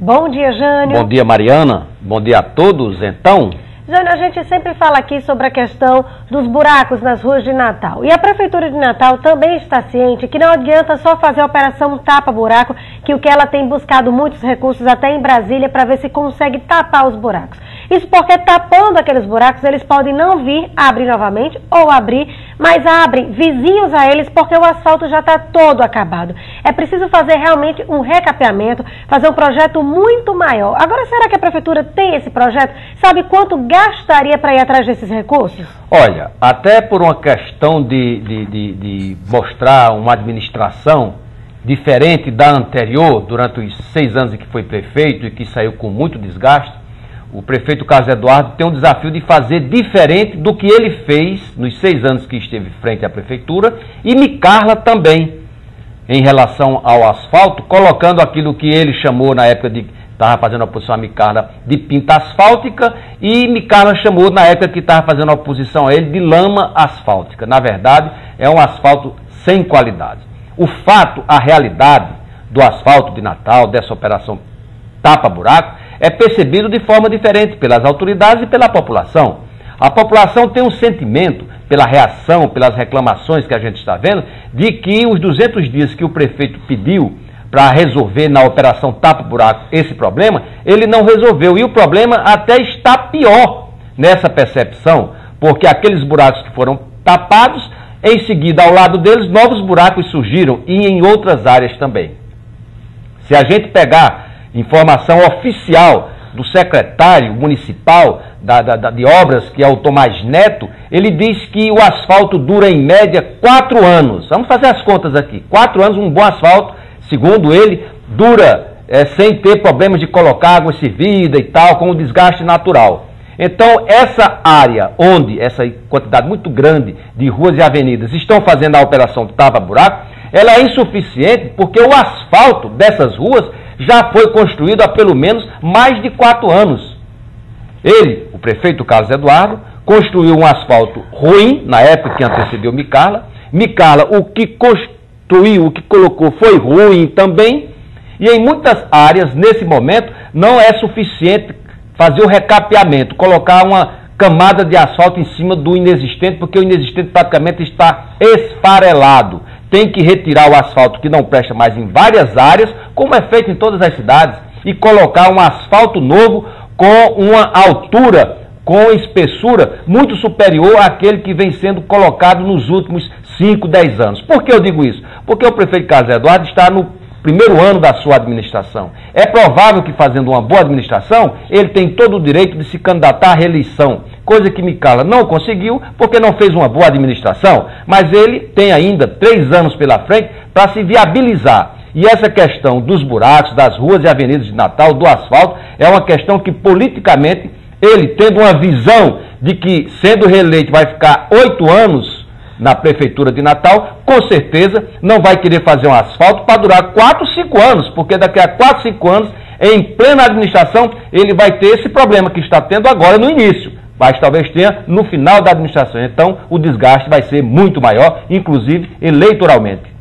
Bom dia, Jânio. Bom dia, Mariana. Bom dia a todos, então. Jânio, a gente sempre fala aqui sobre a questão dos buracos nas ruas de Natal. E a Prefeitura de Natal também está ciente que não adianta só fazer a operação tapa-buraco, que o que ela tem buscado muitos recursos até em Brasília para ver se consegue tapar os buracos. Isso porque tapando aqueles buracos, eles podem não vir abrir novamente ou abrir, mas abrem vizinhos a eles porque o asfalto já está todo acabado. É preciso fazer realmente um recapeamento, fazer um projeto muito maior. Agora, será que a Prefeitura tem esse projeto? Sabe quanto gasta? gastaria para ir atrás desses recursos? Olha, até por uma questão de, de, de, de mostrar uma administração diferente da anterior, durante os seis anos em que foi prefeito e que saiu com muito desgaste, o prefeito Carlos Eduardo tem um desafio de fazer diferente do que ele fez nos seis anos que esteve frente à prefeitura e Micarla também, em relação ao asfalto, colocando aquilo que ele chamou na época de estava fazendo oposição a Micarla de pinta asfáltica e Micarla chamou na época que estava fazendo oposição a ele de lama asfáltica. Na verdade, é um asfalto sem qualidade. O fato, a realidade do asfalto de Natal, dessa operação tapa-buraco, é percebido de forma diferente pelas autoridades e pela população. A população tem um sentimento, pela reação, pelas reclamações que a gente está vendo, de que os 200 dias que o prefeito pediu para resolver na operação tapa-buraco esse problema, ele não resolveu. E o problema até está pior nessa percepção, porque aqueles buracos que foram tapados, em seguida, ao lado deles, novos buracos surgiram e em outras áreas também. Se a gente pegar informação oficial do secretário municipal da, da, da, de obras, que é o Tomás Neto, ele diz que o asfalto dura em média quatro anos. Vamos fazer as contas aqui. Quatro anos, um bom asfalto segundo ele, dura é, sem ter problemas de colocar água servida e tal, com o desgaste natural. Então, essa área onde essa quantidade muito grande de ruas e avenidas estão fazendo a operação tapa-buraco, ela é insuficiente porque o asfalto dessas ruas já foi construído há pelo menos mais de quatro anos. Ele, o prefeito Carlos Eduardo, construiu um asfalto ruim, na época que antecedeu Micarla. Micarla, o que construiu, o que colocou foi ruim também, e em muitas áreas, nesse momento, não é suficiente fazer o recapeamento, colocar uma camada de asfalto em cima do inexistente, porque o inexistente praticamente está esfarelado. Tem que retirar o asfalto que não presta mais em várias áreas, como é feito em todas as cidades, e colocar um asfalto novo com uma altura com espessura muito superior àquele que vem sendo colocado nos últimos 5, 10 anos. Por que eu digo isso? Porque o prefeito Carlos Eduardo está no primeiro ano da sua administração. É provável que fazendo uma boa administração, ele tem todo o direito de se candidatar à reeleição, coisa que Micala não conseguiu porque não fez uma boa administração, mas ele tem ainda três anos pela frente para se viabilizar. E essa questão dos buracos, das ruas e avenidas de Natal, do asfalto, é uma questão que politicamente ele tendo uma visão de que, sendo reeleito, vai ficar oito anos na prefeitura de Natal, com certeza não vai querer fazer um asfalto para durar quatro, cinco anos, porque daqui a quatro, cinco anos, em plena administração, ele vai ter esse problema que está tendo agora no início, mas talvez tenha no final da administração. Então, o desgaste vai ser muito maior, inclusive eleitoralmente.